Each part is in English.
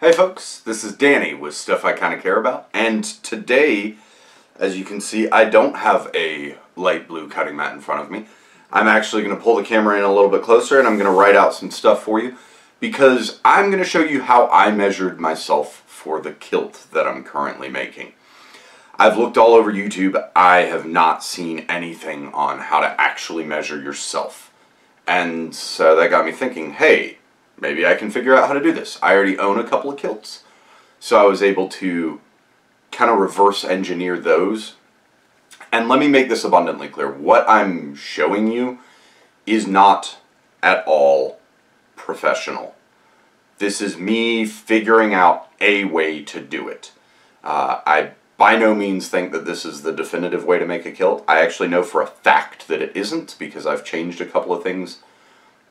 Hey folks, this is Danny with Stuff I Kinda Care About, and today, as you can see, I don't have a light blue cutting mat in front of me. I'm actually going to pull the camera in a little bit closer and I'm going to write out some stuff for you because I'm going to show you how I measured myself for the kilt that I'm currently making. I've looked all over YouTube, I have not seen anything on how to actually measure yourself. And so that got me thinking, hey, maybe I can figure out how to do this. I already own a couple of kilts, so I was able to kind of reverse engineer those. And let me make this abundantly clear. What I'm showing you is not at all professional. This is me figuring out a way to do it. Uh, I by no means think that this is the definitive way to make a kilt. I actually know for a fact that it isn't because I've changed a couple of things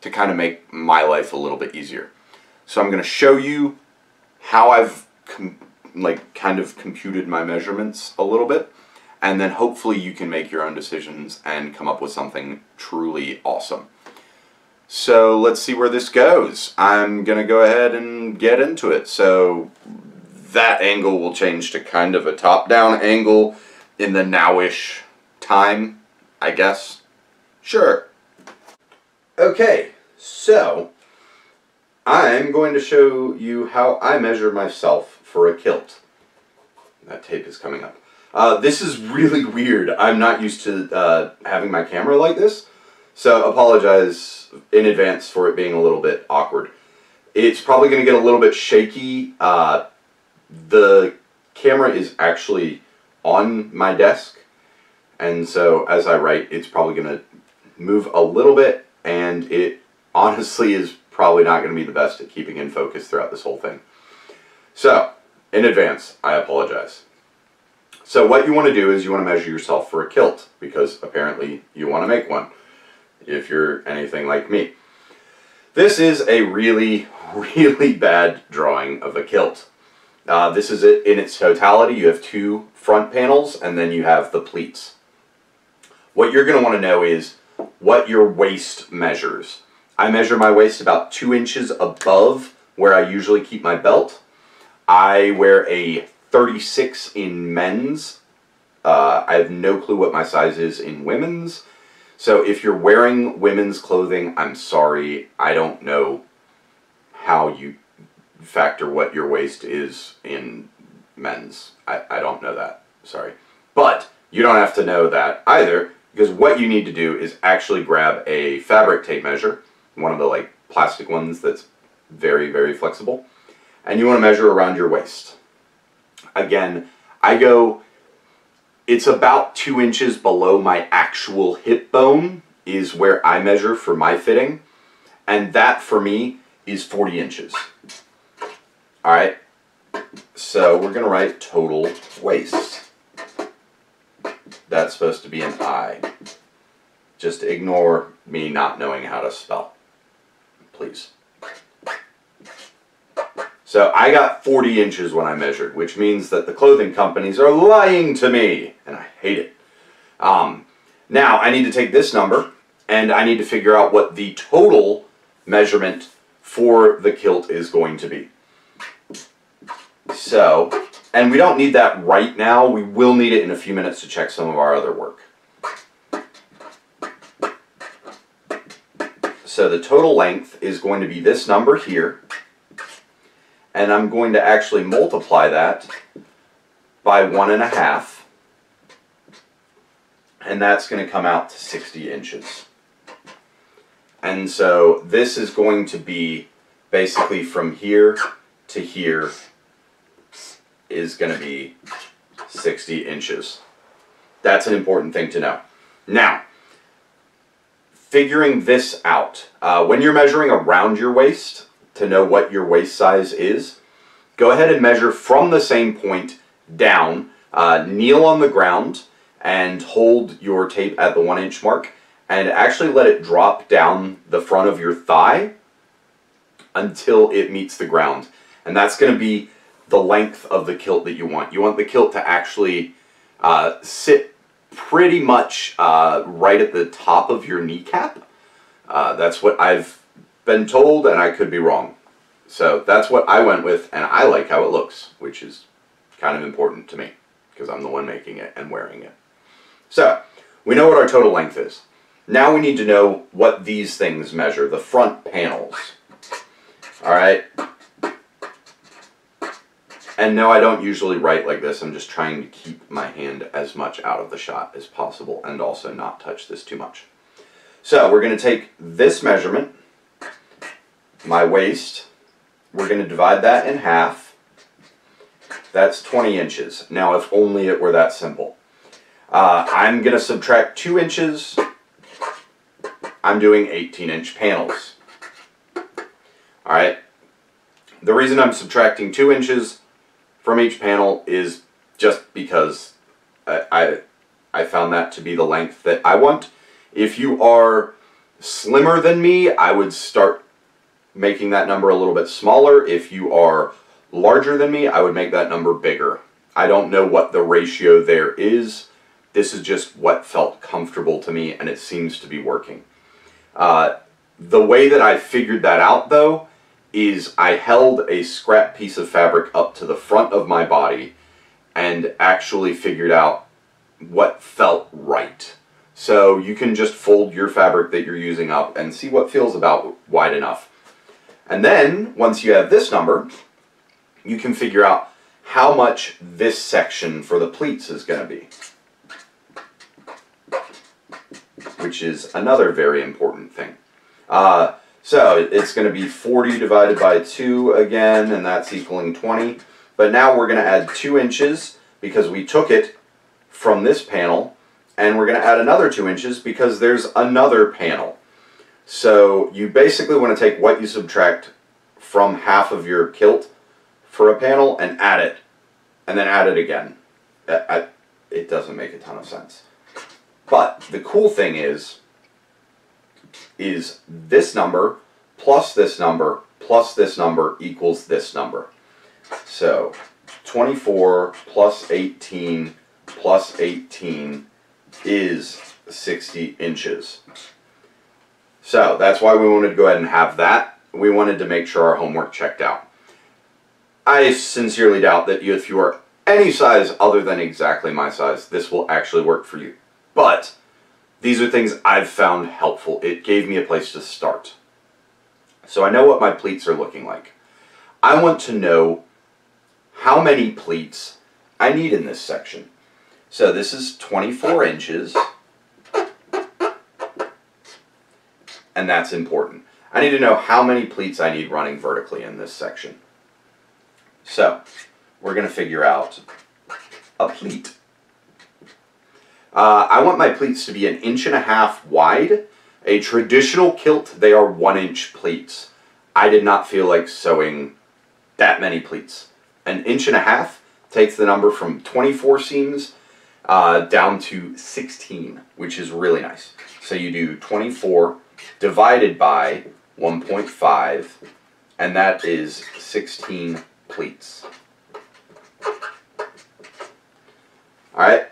to kind of make my life a little bit easier. So I'm going to show you how I've like kind of computed my measurements a little bit and then hopefully you can make your own decisions and come up with something truly awesome. So let's see where this goes. I'm going to go ahead and get into it. So that angle will change to kind of a top-down angle in the nowish time, I guess. Sure. Okay, so I'm going to show you how I measure myself for a kilt. That tape is coming up. Uh, this is really weird. I'm not used to uh, having my camera like this, so apologize in advance for it being a little bit awkward. It's probably going to get a little bit shaky. Uh, the camera is actually on my desk, and so as I write, it's probably going to move a little bit and it honestly is probably not going to be the best at keeping in focus throughout this whole thing. So, in advance, I apologize. So what you want to do is you want to measure yourself for a kilt, because apparently you want to make one, if you're anything like me. This is a really, really bad drawing of a kilt. Uh, this is it in its totality. You have two front panels, and then you have the pleats. What you're going to want to know is what your waist measures. I measure my waist about two inches above where I usually keep my belt. I wear a 36 in men's. Uh, I have no clue what my size is in women's. So if you're wearing women's clothing, I'm sorry. I don't know how you factor what your waist is in men's. I, I don't know that. Sorry. But you don't have to know that either because what you need to do is actually grab a fabric tape measure, one of the like plastic ones that's very, very flexible, and you want to measure around your waist. Again, I go, it's about two inches below my actual hip bone is where I measure for my fitting, and that for me is 40 inches. All right, so we're going to write total waist that's supposed to be an I. Just ignore me not knowing how to spell. Please. So I got 40 inches when I measured, which means that the clothing companies are lying to me, and I hate it. Um, now, I need to take this number, and I need to figure out what the total measurement for the kilt is going to be. So, and we don't need that right now. We will need it in a few minutes to check some of our other work. So the total length is going to be this number here. And I'm going to actually multiply that by one and a half. And that's going to come out to 60 inches. And so this is going to be basically from here to here is going to be 60 inches. That's an important thing to know. Now, figuring this out, uh, when you're measuring around your waist to know what your waist size is, go ahead and measure from the same point down, uh, kneel on the ground, and hold your tape at the one inch mark, and actually let it drop down the front of your thigh until it meets the ground. And that's going to be the length of the kilt that you want. You want the kilt to actually uh, sit pretty much uh, right at the top of your kneecap. Uh, that's what I've been told, and I could be wrong. So that's what I went with, and I like how it looks, which is kind of important to me because I'm the one making it and wearing it. So we know what our total length is. Now we need to know what these things measure, the front panels. All right. And no, I don't usually write like this. I'm just trying to keep my hand as much out of the shot as possible and also not touch this too much. So we're going to take this measurement, my waist, we're going to divide that in half. That's 20 inches. Now, if only it were that simple. Uh, I'm going to subtract 2 inches. I'm doing 18 inch panels. Alright. The reason I'm subtracting 2 inches from each panel is just because I, I, I found that to be the length that I want. If you are slimmer than me, I would start making that number a little bit smaller. If you are larger than me, I would make that number bigger. I don't know what the ratio there is. This is just what felt comfortable to me, and it seems to be working. Uh, the way that I figured that out, though, is I held a scrap piece of fabric up to the front of my body and actually figured out what felt right. So you can just fold your fabric that you're using up and see what feels about wide enough. And then, once you have this number, you can figure out how much this section for the pleats is going to be. Which is another very important thing. Uh, so it's going to be 40 divided by 2 again, and that's equaling 20. But now we're going to add 2 inches because we took it from this panel, and we're going to add another 2 inches because there's another panel. So you basically want to take what you subtract from half of your kilt for a panel and add it, and then add it again. Uh, it doesn't make a ton of sense. But the cool thing is, is this number plus this number plus this number equals this number. So 24 plus 18 plus 18 is 60 inches. So that's why we wanted to go ahead and have that. We wanted to make sure our homework checked out. I sincerely doubt that if you are any size other than exactly my size, this will actually work for you. But these are things I've found helpful. It gave me a place to start. So I know what my pleats are looking like. I want to know how many pleats I need in this section. So this is 24 inches. and that's important. I need to know how many pleats I need running vertically in this section. So, we're going to figure out a pleat. Uh, I want my pleats to be an inch and a half wide. A traditional kilt, they are one inch pleats. I did not feel like sewing that many pleats. An inch and a half takes the number from 24 seams uh, down to 16, which is really nice. So you do 24 divided by 1.5, and that is 16 pleats. Alright,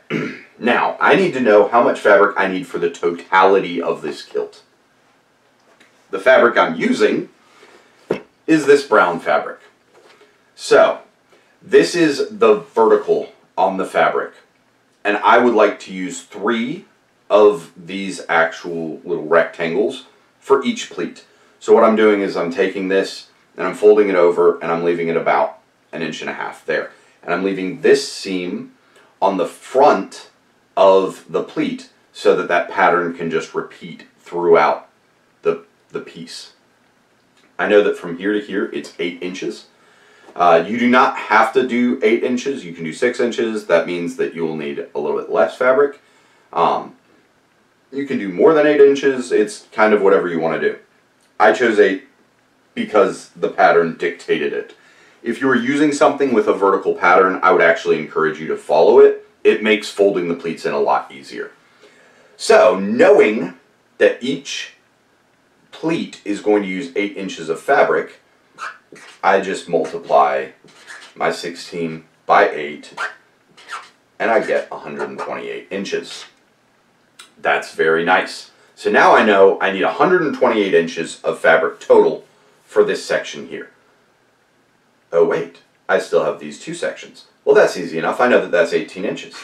now I need to know how much fabric I need for the totality of this kilt. The fabric I'm using is this brown fabric. So, this is the vertical on the fabric. And I would like to use three of these actual little rectangles for each pleat. So what I'm doing is I'm taking this and I'm folding it over and I'm leaving it about an inch and a half there. And I'm leaving this seam on the front of the pleat so that that pattern can just repeat throughout the, the piece. I know that from here to here it's 8 inches. Uh, you do not have to do 8 inches, you can do 6 inches. That means that you will need a little bit less fabric. Um, you can do more than 8 inches. It's kind of whatever you want to do. I chose 8 because the pattern dictated it. If you were using something with a vertical pattern, I would actually encourage you to follow it. It makes folding the pleats in a lot easier. So, knowing that each pleat is going to use 8 inches of fabric, I just multiply my 16 by 8 and I get 128 inches. That's very nice. So now I know I need 128 inches of fabric total for this section here. oh wait, I still have these two sections. Well, that's easy enough. I know that that's 18 inches.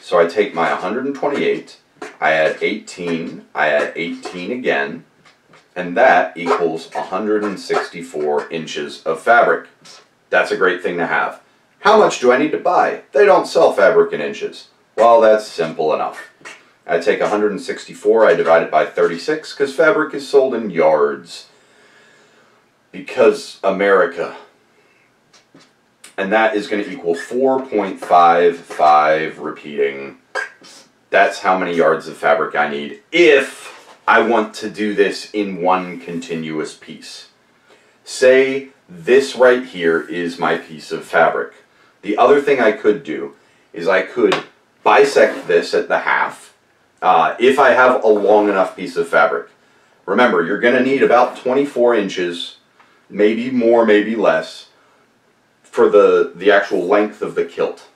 So I take my 128, I add 18, I add 18 again, and that equals 164 inches of fabric. That's a great thing to have. How much do I need to buy? They don't sell fabric in inches. Well, that's simple enough. I take 164, I divide it by 36, because fabric is sold in yards. Because America. And that is going to equal 4.55 repeating. That's how many yards of fabric I need if I want to do this in one continuous piece. Say this right here is my piece of fabric. The other thing I could do is I could bisect this at the half uh, if I have a long enough piece of fabric. Remember, you're going to need about 24 inches, maybe more, maybe less, for the, the actual length of the kilt.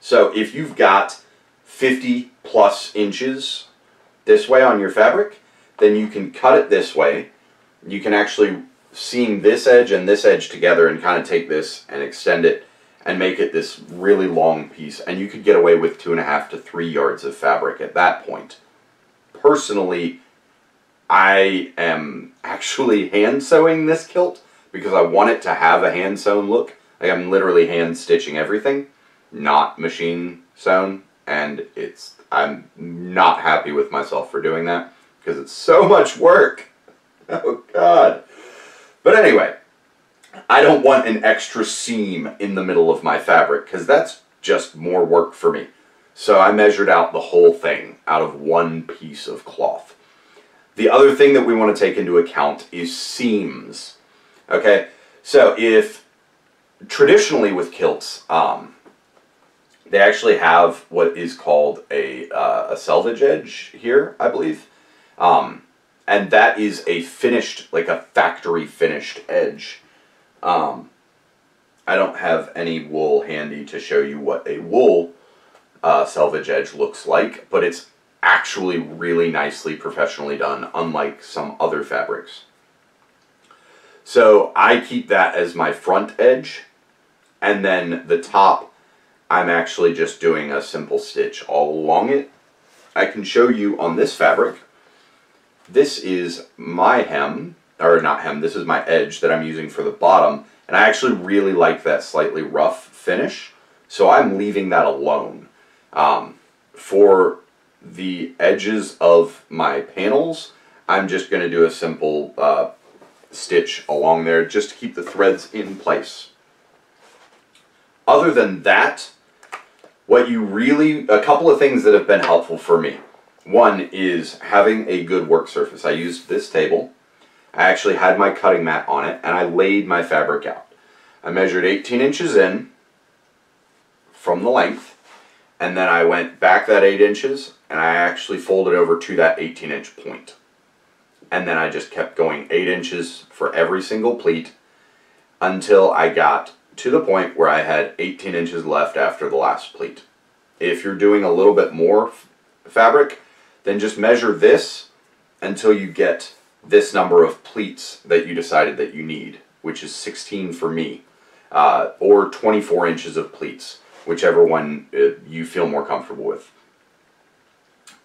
So if you've got 50 plus inches this way on your fabric, then you can cut it this way. You can actually seam this edge and this edge together and kind of take this and extend it and make it this really long piece. And you could get away with two and a half to three yards of fabric at that point. Personally, I am actually hand sewing this kilt because I want it to have a hand sewn look. Like I'm literally hand stitching everything, not machine sewn. And it's, I'm not happy with myself for doing that because it's so much work. Oh God. But anyway, I don't want an extra seam in the middle of my fabric because that's just more work for me. So I measured out the whole thing out of one piece of cloth. The other thing that we want to take into account is seams. Okay, so if traditionally with kilts, um, they actually have what is called a, uh, a selvage edge here, I believe. Um, and that is a finished, like a factory finished edge. Um, I don't have any wool handy to show you what a wool uh, selvage edge looks like, but it's actually really nicely professionally done, unlike some other fabrics. So I keep that as my front edge, and then the top, I'm actually just doing a simple stitch all along it. I can show you on this fabric, this is my hem, or not hem, this is my edge that I'm using for the bottom, and I actually really like that slightly rough finish, so I'm leaving that alone. Um, for the edges of my panels, I'm just going to do a simple uh, stitch along there just to keep the threads in place. Other than that, what you really, a couple of things that have been helpful for me. One is having a good work surface. I used this table. I actually had my cutting mat on it and I laid my fabric out. I measured 18 inches in from the length and then I went back that 8 inches and I actually folded over to that 18 inch point and then I just kept going 8 inches for every single pleat until I got to the point where I had 18 inches left after the last pleat. If you're doing a little bit more fabric, then just measure this until you get this number of pleats that you decided that you need, which is 16 for me, uh, or 24 inches of pleats, whichever one uh, you feel more comfortable with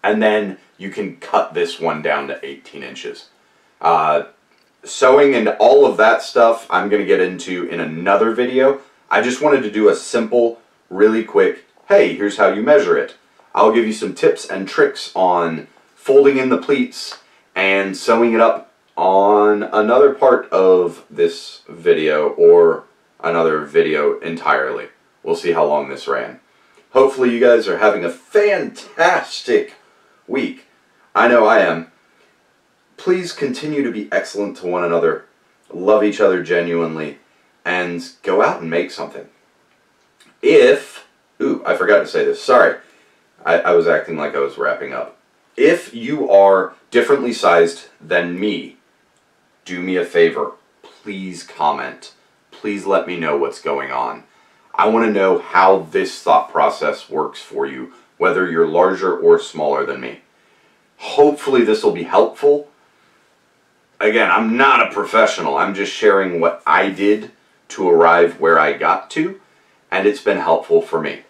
and then you can cut this one down to 18 inches. Uh, sewing and all of that stuff I'm going to get into in another video. I just wanted to do a simple, really quick, hey, here's how you measure it. I'll give you some tips and tricks on folding in the pleats and sewing it up on another part of this video or another video entirely. We'll see how long this ran. Hopefully you guys are having a fantastic week. I know I am. Please continue to be excellent to one another, love each other genuinely, and go out and make something. If, ooh, I forgot to say this, sorry. I, I was acting like I was wrapping up. If you are differently sized than me, do me a favor. Please comment. Please let me know what's going on. I want to know how this thought process works for you whether you're larger or smaller than me. Hopefully this will be helpful. Again, I'm not a professional. I'm just sharing what I did to arrive where I got to, and it's been helpful for me.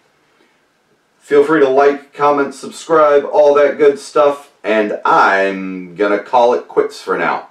Feel free to like, comment, subscribe, all that good stuff, and I'm gonna call it quits for now.